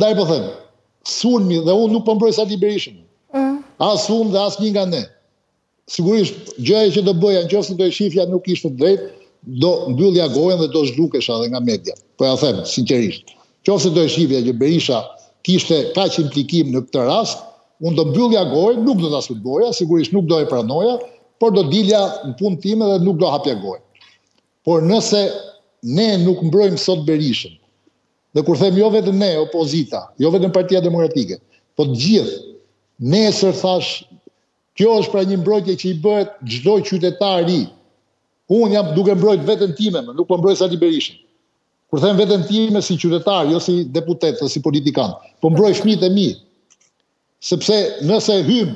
Ndaj po them, sulmi dhe unë nuk po mbroj Sali Berishën. Mm. As unë dhe as një nga ne. Sigurisht, gjëja që do bëja, në qoftë se e shifja nuk ishte e drejtë, do mbyllja gojën dhe do zhdukesha edhe nga media. Po jua them sinqerisht. Qoftë se e shifja që Berisha kishte kaq implikim në këtë rast, unë do mbyllja gojën, nuk do ta sulmoja, sigurisht nuk do e pranoja, por do dilja në punë time dhe nuk do hapja gojën. Por nëse ne nuk mbrojmë sot Berishën, Dhe kur them jo vetëm ne, opozita, jo vetëm Partia Demokratike, po të gjithë, nesër thash, kjo është pra një mbrojtje që i bëhet çdo qytetari. Unë jam duke mbrojt veten time, unë nuk po mbroj Sali Berishën. Kur them veten time si qytetar, jo si deputet, jo si politikan, po mbroj fëmijët e mi. Sepse nëse hym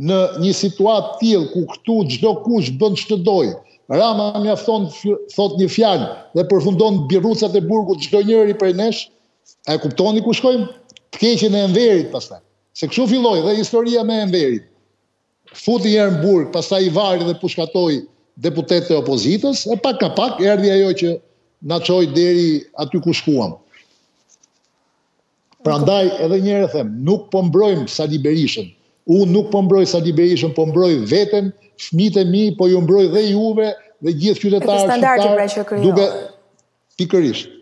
Në një situatë të tillë ku këtu çdo kush bën ç'të dojë, Rama mjafton të thotë një fjalë dhe përfundon birrucat e burgut çdo njëri prej nesh, a e kuptoni ku shkojmë? Të keqen e Enverit pastaj. Se kështu filloi dhe historia me Enverin. Futi një herë në burg, pastaj i vari dhe pushkatoi deputetët e opozitës, e pak nga pak erdhi ajo që na çoi deri aty ku shkuam. Prandaj edhe një herë them, nuk po mbrojmë Sali Berishën. Unë nuk po mbroj Sali Berishën, po mbroj veten, fëmijët e mi, po ju mbroj dhe juve dhe gjithë qytetarët shqiptarë. Pra duke pikërisht